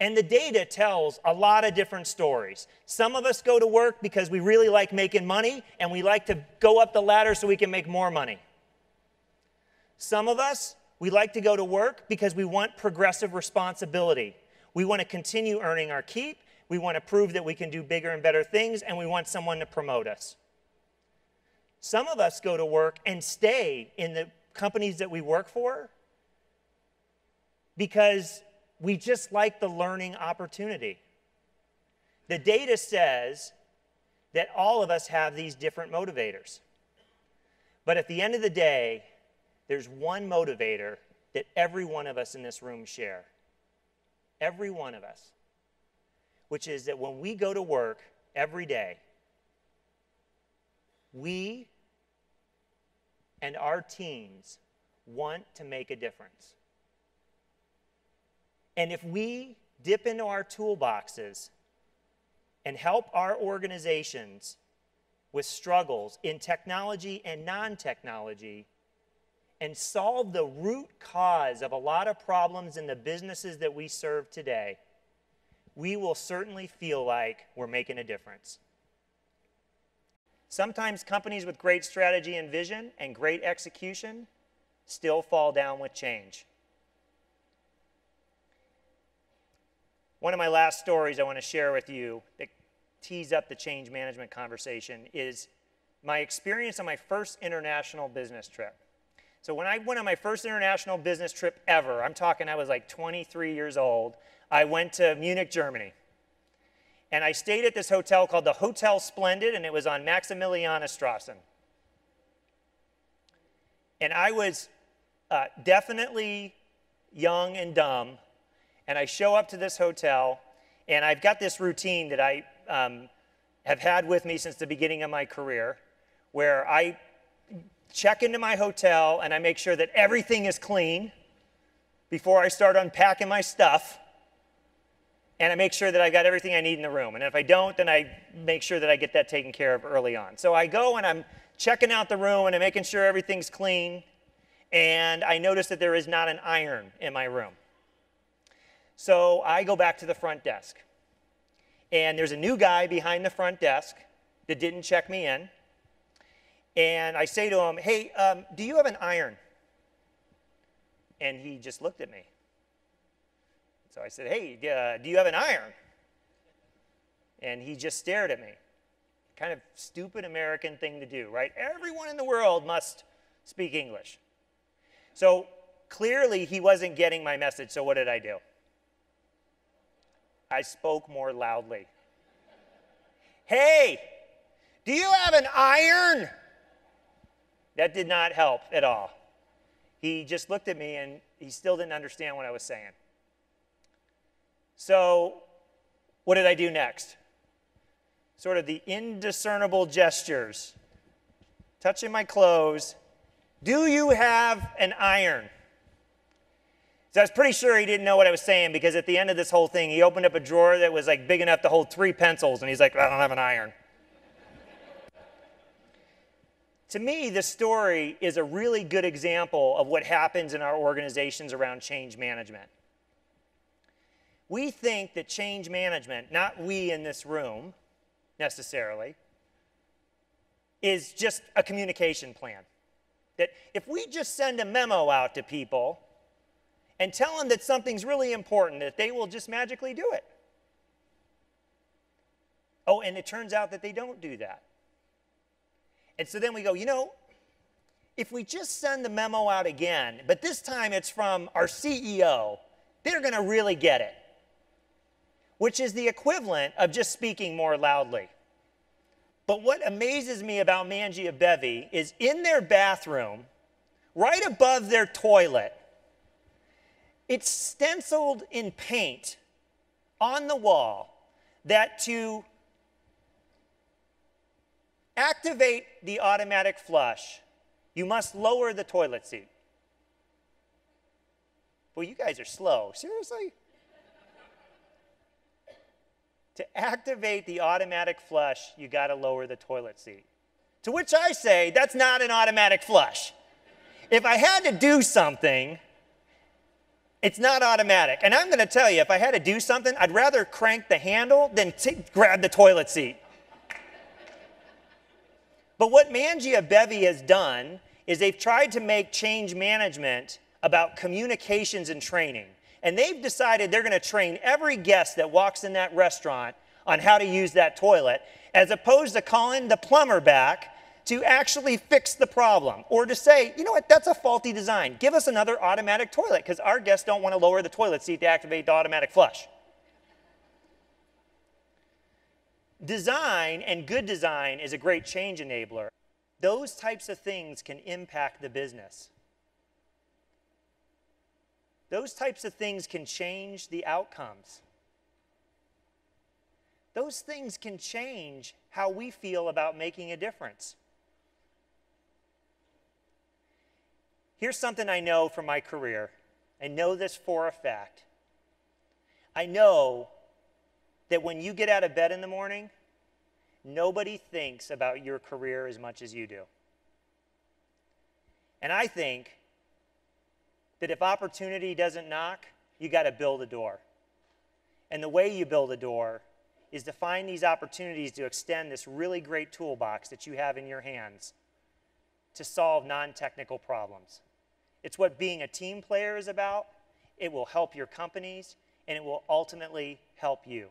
And the data tells a lot of different stories. Some of us go to work because we really like making money and we like to go up the ladder so we can make more money. Some of us, we like to go to work because we want progressive responsibility. We want to continue earning our keep, we want to prove that we can do bigger and better things, and we want someone to promote us. Some of us go to work and stay in the companies that we work for because we just like the learning opportunity. The data says that all of us have these different motivators. But at the end of the day, there's one motivator that every one of us in this room share. Every one of us. Which is that when we go to work every day, we and our teams want to make a difference. And if we dip into our toolboxes and help our organizations with struggles in technology and non technology, and solve the root cause of a lot of problems in the businesses that we serve today, we will certainly feel like we're making a difference. Sometimes companies with great strategy and vision and great execution still fall down with change. One of my last stories I want to share with you that tees up the change management conversation is my experience on my first international business trip. So, when I went on my first international business trip ever, I'm talking I was like 23 years old, I went to Munich, Germany. And I stayed at this hotel called the Hotel Splendid, and it was on Maximilianstrassen. And I was uh, definitely young and dumb and I show up to this hotel, and I've got this routine that I um, have had with me since the beginning of my career, where I check into my hotel and I make sure that everything is clean before I start unpacking my stuff. And I make sure that I've got everything I need in the room. And if I don't, then I make sure that I get that taken care of early on. So I go and I'm checking out the room and I'm making sure everything's clean. And I notice that there is not an iron in my room. So I go back to the front desk. And there's a new guy behind the front desk that didn't check me in. And I say to him, Hey, um, do you have an iron? And he just looked at me. So I said, Hey, uh, do you have an iron? And he just stared at me. Kind of stupid American thing to do, right? Everyone in the world must speak English. So clearly he wasn't getting my message. So what did I do? I spoke more loudly. Hey, do you have an iron? That did not help at all. He just looked at me and he still didn't understand what I was saying. So, what did I do next? Sort of the indiscernible gestures, touching my clothes. Do you have an iron? So I was pretty sure he didn't know what I was saying because at the end of this whole thing, he opened up a drawer that was like big enough to hold three pencils, and he's like, I don't have an iron. to me, this story is a really good example of what happens in our organizations around change management. We think that change management, not we in this room necessarily, is just a communication plan. That if we just send a memo out to people, and tell them that something's really important, that they will just magically do it. Oh, and it turns out that they don't do that. And so then we go, you know, if we just send the memo out again, but this time it's from our CEO, they're going to really get it. Which is the equivalent of just speaking more loudly. But what amazes me about Mangia Bevi is in their bathroom, right above their toilet, it's stenciled in paint on the wall that to activate the automatic flush, you must lower the toilet seat. Well, you guys are slow. Seriously? to activate the automatic flush, you got to lower the toilet seat. To which I say, that's not an automatic flush. If I had to do something, It's not automatic. And I'm going to tell you, if I had to do something, I'd rather crank the handle than t- grab the toilet seat. But what Mangia Bevi has done is they've tried to make change management about communications and training. And they've decided they're going to train every guest that walks in that restaurant on how to use that toilet, as opposed to calling the plumber back to actually fix the problem or to say, you know what, that's a faulty design. Give us another automatic toilet because our guests don't want to lower the toilet seat to activate the automatic flush. Design and good design is a great change enabler. Those types of things can impact the business. Those types of things can change the outcomes. Those things can change how we feel about making a difference. Here's something I know from my career. I know this for a fact. I know that when you get out of bed in the morning, nobody thinks about your career as much as you do. And I think that if opportunity doesn't knock, you got to build a door. And the way you build a door is to find these opportunities to extend this really great toolbox that you have in your hands to solve non technical problems. It's what being a team player is about. It will help your companies, and it will ultimately help you.